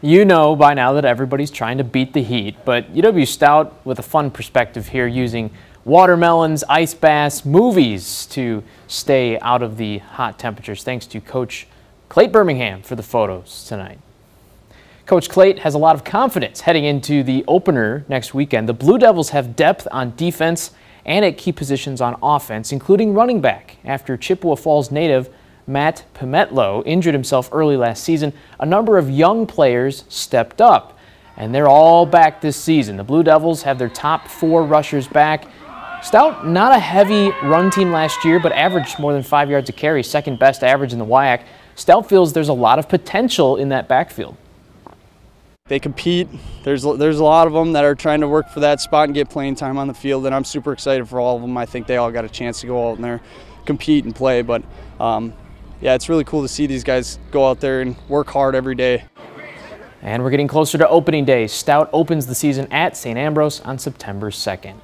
You know by now that everybody's trying to beat the heat, but UW Stout with a fun perspective here using watermelons, ice baths, movies to stay out of the hot temperatures. Thanks to Coach Clayt Birmingham for the photos tonight. Coach Clayt has a lot of confidence heading into the opener next weekend. The Blue Devils have depth on defense and at key positions on offense, including running back after Chippewa Falls native Matt Pimetlo injured himself early last season, a number of young players stepped up, and they're all back this season. The Blue Devils have their top four rushers back. Stout, not a heavy run team last year, but averaged more than five yards a carry, second best average in the WIAC. Stout feels there's a lot of potential in that backfield. They compete. There's there's a lot of them that are trying to work for that spot and get playing time on the field, and I'm super excited for all of them. I think they all got a chance to go out there, compete and play. But um, yeah, it's really cool to see these guys go out there and work hard every day. And we're getting closer to opening day. Stout opens the season at St. Ambrose on September 2nd.